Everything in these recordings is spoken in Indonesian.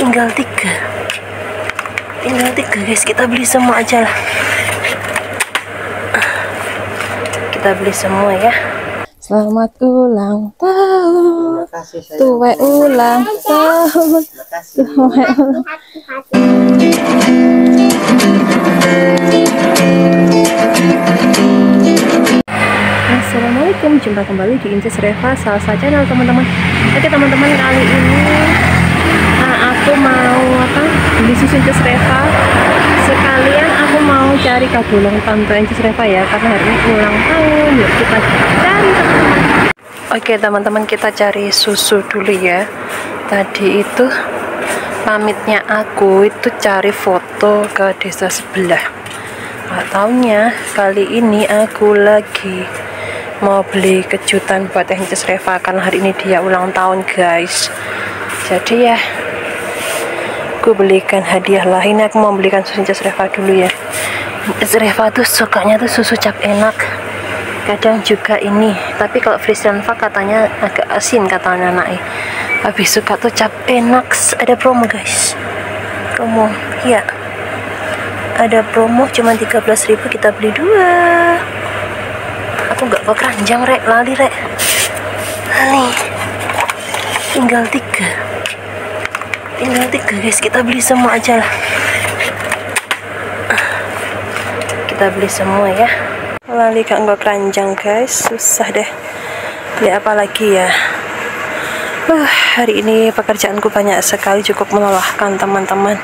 tinggal tiga. Tinggal tiga guys. Kita beli semua aja lah. Kita beli semua ya. Selamat ulang tahun. Tuwe ulang tahun. Tuwe ulang Assalamualaikum, jumpa kembali di Inces Reva, salah satu channel teman-teman. Oke teman-teman, kali ini aku mau apa? Beli susu Inces Reva. Sekalian aku mau cari kado ulang tahun Inces Reva ya, karena hari ini ulang tahun. Yuk kita cari. Oke teman-teman, kita cari susu dulu ya. Tadi itu pamitnya aku itu cari foto ke desa sebelah. Gak taunya kali ini aku lagi mau beli kejutan buat Angelus Reva karena hari ini dia ulang tahun guys jadi ya aku belikan hadiah lah. Ini aku mau belikan susu Angelus Reva dulu ya. Reva tuh sukanya tuh susu cap enak. Kadang juga ini. Tapi kalau Friesianva katanya agak asin kata anak-anaknya habis suka tuh cap enak. Ada promo guys. Promo. Ya ada promo cuma 13.000 kita beli dua. Aku nggak bawa keranjang rek. Lali rek. Nih tinggal tiga tinggal tiga guys kita beli semua aja lah. Kita beli semua ya. Lali gak nggak keranjang guys. Susah deh. Beli apa lagi ya? Uh, hari ini pekerjaanku banyak sekali cukup melelahkan teman-teman.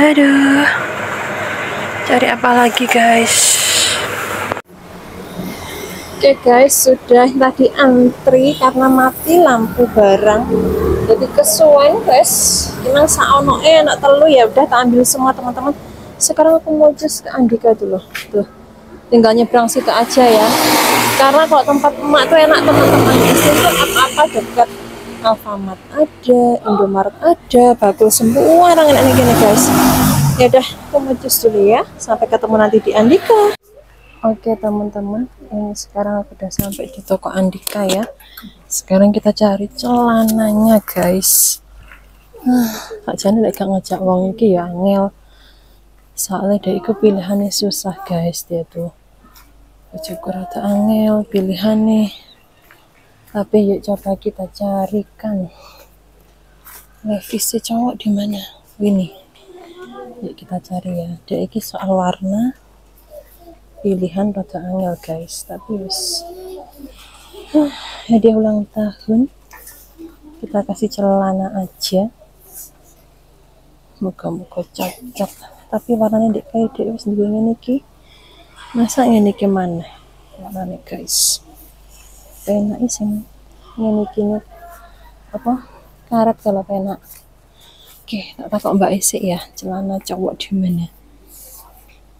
Aduh. Cari apa lagi guys? Oke okay guys, sudah tadi antri karena mati lampu barang. Jadi kesuwen guys. Gimana saono eh enak telu ya udah tak ambil semua teman-teman. Sekarang aku mau just ke Andika dulu. Tuh. Tinggal nyebrang situ aja ya. Karena kalau tempat emak tuh enak teman-teman. Tuh apa-apa dekat Alfamart ada, Indomaret ada, bakul semua orang enak gini guys. Ya udah, aku mau just dulu ya. Sampai ketemu nanti di Andika. Oke teman-teman, ini sekarang aku udah sampai di toko Andika ya. Sekarang kita cari celananya guys. Kak Jani lagi ngajak wong ya angel. Soalnya dia itu pilihannya susah guys dia tuh. Bajuku rada angel pilihannya. Tapi yuk coba kita carikan. Levisnya cowok di mana? Ini. Yuk kita cari ya. Dia ini soal warna pilihan rada angel guys. Tapi wis. Huh, hadiah ulang tahun. Kita kasih celana aja. Moga-moga cocok. Tapi warnanya dek kayak dek wis duwe ngene iki masa ngene iki warnanya guys. Penak sing ngene iki apa? Karet kalau penak. Oke tak takut mbak Esik ya. Celana cowok di mana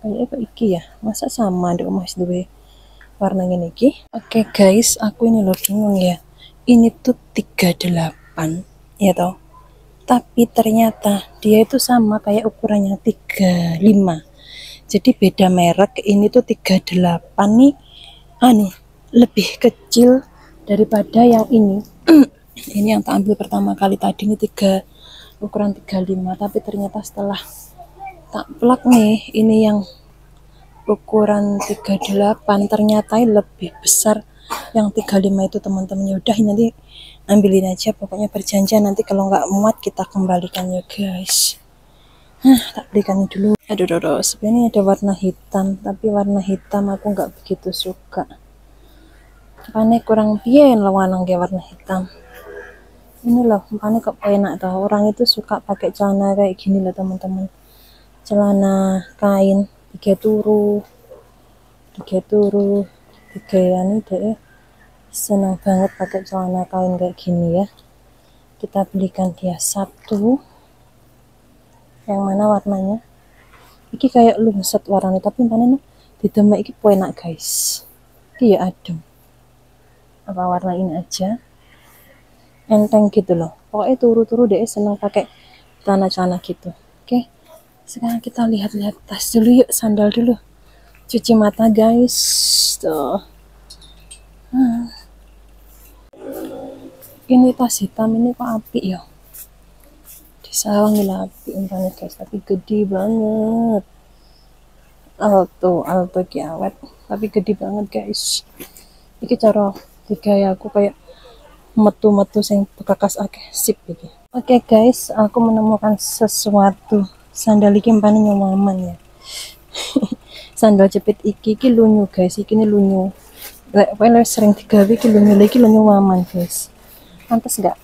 kayaknya kok iki ya? Masa sama deh mas duwe warna ini iki. Oke okay, guys aku ini loh bingung ya. Ini tuh 38 ya toh? Tapi ternyata dia itu sama kayak ukurannya 35 jadi beda merek ini tuh 38 nih. Anu lebih kecil daripada yang ini. Ini yang tak ambil pertama kali tadi ini tiga ukuran 35 tapi ternyata setelah tak plak nih ini yang ukuran 38 ternyata lebih besar. Yang 35 itu teman-teman udah nanti ambilin aja. Pokoknya perjanjian nanti kalau nggak muat kita kembalikan ya guys. Hah, tak belikan dulu. Aduh aduh, aduh. sebenarnya ada warna hitam tapi warna hitam aku nggak begitu suka. Makanya kurang bien lawan kayak warna hitam. Ini loh makanya kok enak tau orang itu suka pakai celana kayak gini loh teman-teman celana kain tiga turu tiga turu tiga ini deh. Senang banget pakai celana kain kayak gini ya. Kita belikan dia satu yang mana warnanya? Iki kayak lungset warnanya tapi mana di demak iki enak guys. Iki ya adem. Apa warna ini aja? Enteng gitu loh. Pokoknya turu-turu deh senang pakai celana-celana gitu. Oke? okay? Sekarang kita lihat-lihat tas dulu yuk sandal dulu cuci mata guys tuh hmm. ini tas hitam ini kok api ya di Sawang api banget guys, tapi gede banget. Alto, alto ki awet, tapi gede banget guys. Iki cara digaya aku kayak metu-metu sing bekakas akeh sip iki. Oke guys, aku menemukan sesuatu. Sandal iki mpane nyomaman ya. Sandal jepit iki iki lunyu guys, iki ini lunyu. Lek kowe sering digawe iki lunyu, iki lunyu waman guys. Pantes enggak?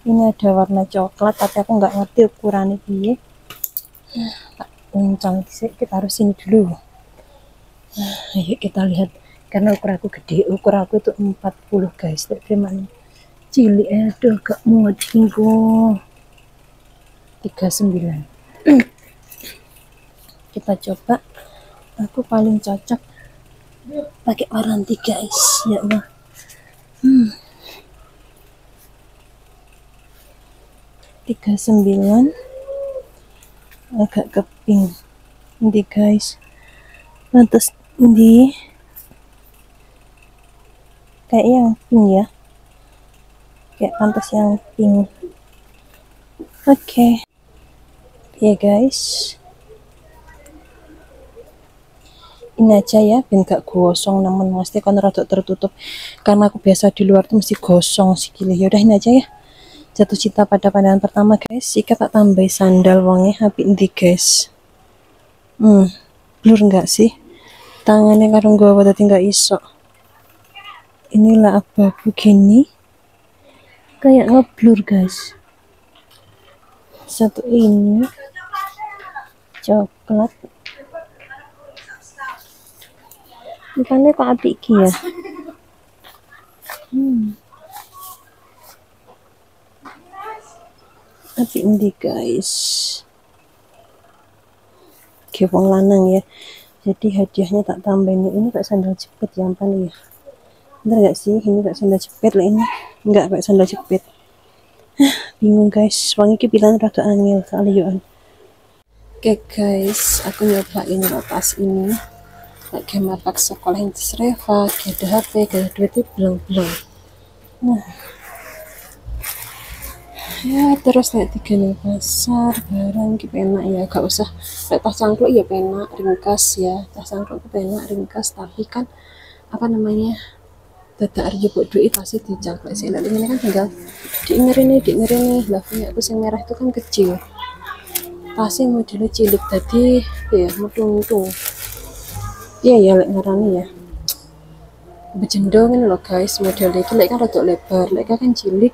ini ada warna coklat tapi aku nggak ngerti ukurannya piye. Tak uncang sih kita harus ini dulu. Nah, ayo kita lihat. Karena ukur aku gede. Ukur aku itu 40 guys. Lihat gimana cilik aduh gak mau tinggu 39 kita coba. Aku paling cocok pakai waranti guys. Ya Allah. Hmm. 39 agak keping. Ini guys. Lantas ini kayak yang pink ya. Kayak pantas yang pink. Oke. okay. Ya guys. Ini aja ya biar gak gosong namun mesti kan rada tertutup. Karena aku biasa di luar tuh mesti gosong sikile ya udah ini aja ya. Jatuh cinta pada pandangan pertama guys. Jika tak tambah sandal wonge habis ini guys? Hmm blur enggak sih? Tangannya karung gua pada tinggal iso? Inilah apa begini kayak ngeblur guys. Satu ini coklat. Bukannya kok api ya? Hmm. Tapi ini guys? Kewong lanang ya. Jadi hadiahnya tak tambahin. Ini kayak sandal jepit yang paling ya. Bener gak sih? Ini kayak sandal jepit lah ini. Enggak kayak sandal jepit. Bingung guys. Wangi ke pilihan rada angel soalnya yuk oke guys aku nyobain tas ini. Kayak gambar pak sekolah yang Reva ada HP kayak duitnya belum-belum nah. Ya terus lihat tiga nih pasar barang kita enak ya gak usah. Lihat tas cangkluk ya penak ringkas ya. Tas cangkluk itu penak ringkas tapi kan apa namanya tidak ada buat duit pasti dicangkluk sih lalu ini kan tinggal diingerin nih diingerin nih. Lah aku yang merah itu kan kecil tasnya modelnya cilik tadi ya mutung iya ya lek ngarani ya. Bejendong ini loh guys modelnya ini. Lek kan rada lebar lek kan cilik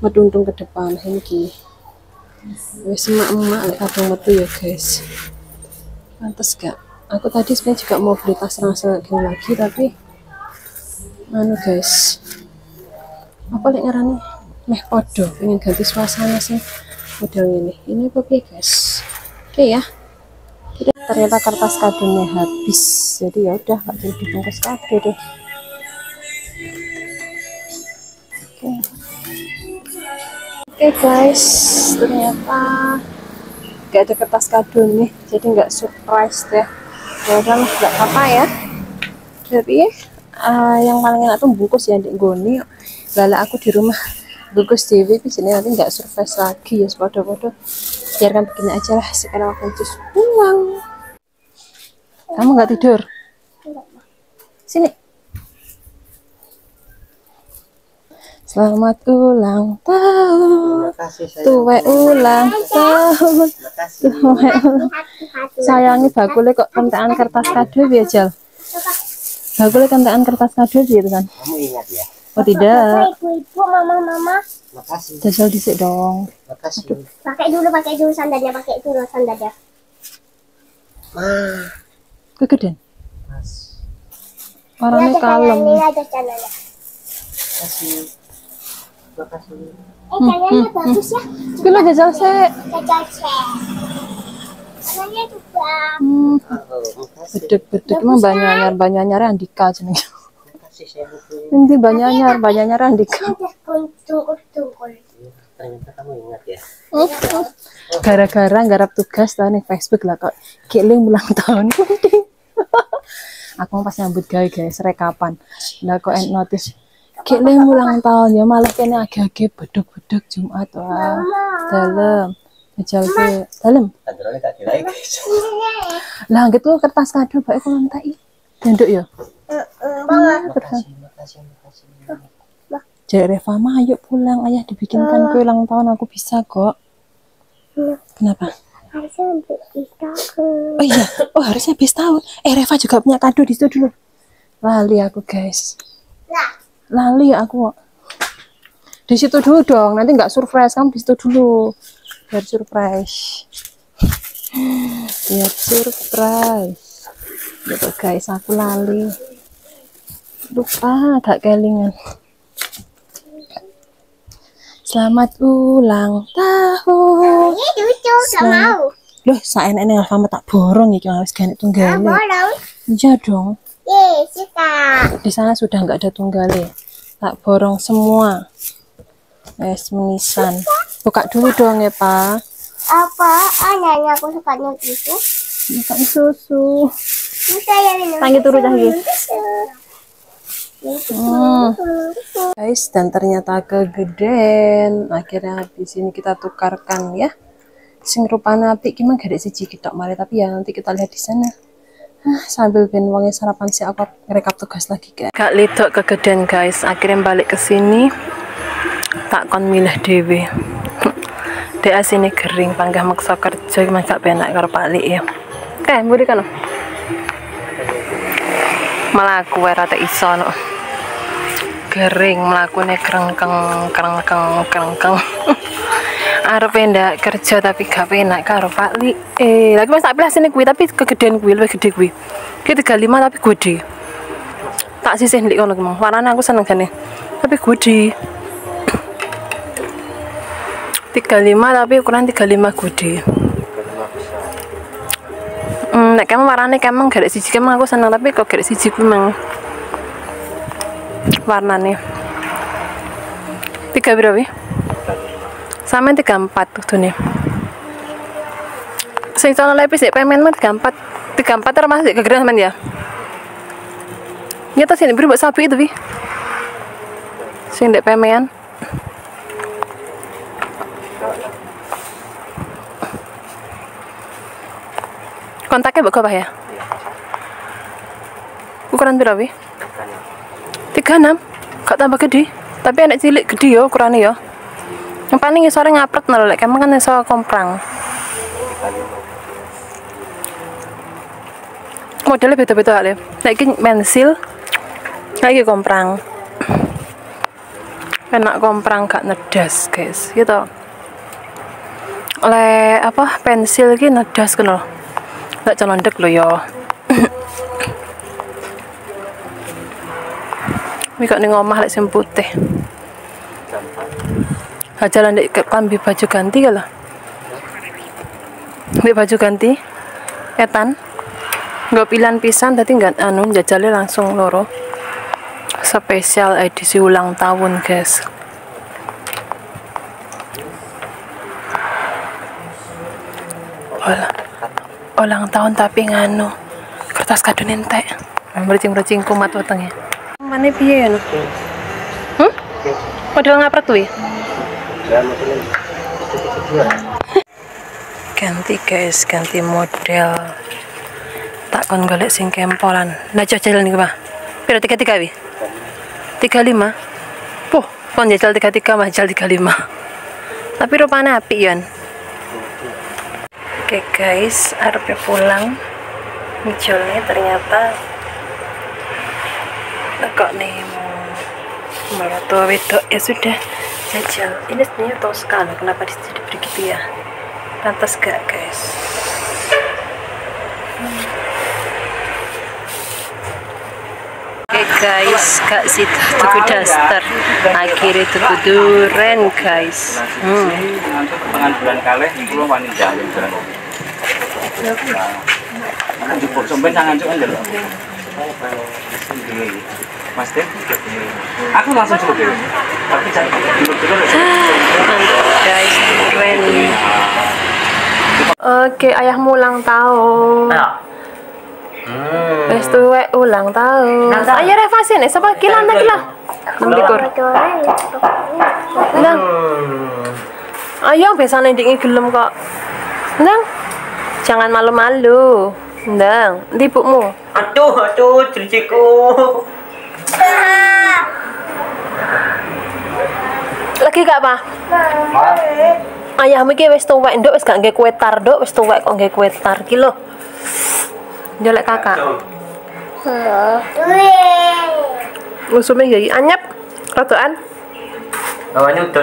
medungtung ke depan ini wes emak-emak lek kadang metu ya guys. Pantes gak? Aku tadi sebenarnya juga mau beli tas ransel gini lagi tapi anu guys. Apa lek ngarani? Meh podo pengen ganti suasana sih model ini. Ini apa guys oke okay, ya ternyata kertas kadonya habis jadi ya udah gak jadi dibungkus kado deh oke okay. Oke okay guys, ternyata gak ada kertas kado nih, jadi nggak surprise deh. Ya udah nggak apa ya. Jadi uh, yang paling enak tuh bungkus ya di goni. Lala aku di rumah bungkus dewi di sini nanti nggak surprise lagi ya bodoh-bodoh. Biarkan begini aja lah. Sekarang aku cus pulang. Kamu nggak tidur? Sini. Selamat ulang tahun. Tuwe ulang tahun. Tuwe ulang. Sayangi bakule kok kentaan kertas kado ya, Jal. Bakule kentaan kertas kado gitu kan. Kamu ingat ya? Oh tidak. Ibu-ibu, mama-mama. Makasih. Jajal dhisik dong. Makasih. Pakai dulu, pakai dulu sandalnya, pakai dulu sandalnya. Ma. Kegedean. Mas. Ada kalem. Ini ada sandalnya. Makasih. Makasih. Eh, sandalnya bagus ya. Iki lho jajal sik. Jajal cek. Sandalnya juga. Hmm, Oh, makasih. bedek-bedek emang banyanyar Andika jenenge. Makasih saya buku. Inti banyanyar banyanyar Andika. Ada tungkul-tungkul. Ternyata kamu ingat ya. Gara-gara garap tugas tau nih Facebook lah kok kiling ulang tahun Aku pas nyambut gawe guys rekapan. Lah kok end notice lem ulang tahun ya malah kene agak-agak beduk-beduk Jumat wah. Dalam. Jajal ke dalam. Lah gitu kertas kado baik kalau entai. Nduk ya. Makasih, makasih, makasih. Jek Reva mah ayo pulang ayah dibikinkan kue ulang tahun aku bisa kok. Kenapa? Harusnya untuk kita ke. Oh iya, oh harusnya habis tahun. Eh Reva juga punya kado di situ dulu. Lali aku guys. Lali aku. Di situ dulu dong, nanti nggak surprise kamu di situ dulu. Biar surprise. Biar surprise. Gitu guys, aku lali. Lupa gak kelingan. Selamat ulang tahun. mau. Loh, saen ini Alfamart tak borong wis gane Gak tunggale. Iya dong. Di sana sudah nggak ada tunggale. Tak borong semua. Es menisan. Buka dulu dong ya, Pak. Apa? Anaknya aku sukanya gitu. Buka susu. Bisa ya minum. Tangi turu tangi. Hmm. Guys, dan ternyata kegedean. Akhirnya habis ini kita tukarkan ya. Sing rupanya apik gimana gak ada siji kita mari tapi ya nanti kita lihat di sana. Ah, sambil ben wonge sarapan si aku ngerekap tugas lagi guys. Kak Lidok kegedean guys, akhirnya balik ke sini. Tak kon milih dewe. Dek sini kering panggah maksa kerja gimana gak penak karo Pak Lik ya. Eh, mburi kan. Malah aku rata iso no. Kering melakukannya kerengkeng kerengkeng kerengkeng. Arep ndak kerja tapi gak penak karo Pak Li. Eh, lagi mas tak sini kuwi tapi kegedean kuwi lebih gede kuwi. Ki 35 tapi gede. Tak sisih ndik ngono ki Mang. Warnane aku seneng gane. Tapi gede. 35 tapi ukuran 35 gede. Hmm, nek kamu warnane kamu gak ada siji kamu aku seneng tapi kok gak ada siji kuwi Mang. Warnane. Tiga berapa? Sama tiga empat tuh nih. Sing sono lepis sih pemen mah tiga empat tiga empat termasuk kegedean men ya. Nyata sih beri buat sapi itu bi. Sing dek pemean. Kontaknya bagus apa ya? Ukuran berapa? Bi? 36 gak tambah gede. Tapi anak cilik gede ya ukurannya ya. Yang paling sore ngapret nol lek kamu kan iso komprang. Modelnya beda-beda ale lagi pensil lagi komprang. Enak komprang gak nedas guys. Gitu oleh apa pensil ini nedas loh gak celondek lo ya Ini kok ning omah lek sing putih. Ha jalan dek kambi baju ganti kalau. Dek baju ganti. Etan. Nggak pilihan pisan tadi nggak anu jajale langsung loro. Spesial edisi ulang tahun, guys. Olah. Ulang tahun tapi nganu. Kertas kado nentek. Mercing-mercing kumat wetenge. Mana piye ya? Hmm? Model ngapret kuwi? Ganti guys, ganti model. Tak kon golek sing kempolan. Nah jajal nih Pak. Piro tiga tiga wi? Tiga lima. Puh, kon jajal tiga tiga mah jajal tiga lima. Tapi rupanya api yan. Oke guys, arep pulang. Mijolnya ternyata kok nih mau tua wedok ya sudah jajal ini sebenarnya Tosca loh kenapa di jadi begitu ya pantas gak guys Oke guys, Kak Sita tuku daster. Akhirnya tuku duren guys. Hmm. Njaluk. Mas Tim, aku langsung suruh. Tapi jangan dulu dulu. Mantap guys, keren. Oke, ayahmu ulang tahun. Hmm. Wes tuwek ulang tahun. Tahun. Ayo Reva sini, siapa kilan tak kilan? likur. Nang, Hmm. ayo biasanya ndek gelem kok. Nang, jangan malu-malu. Ndang, ndi bukmu? Aduh, aduh, cuciku. Lagi gak apa? Ayahmu iki wis tuwek nduk wis gak nggae kue tar nduk wis tuwek kok nggae kue tar ki lho. Jolek kakak. Musuhnya gak anyep. Rodoan. Namanya udah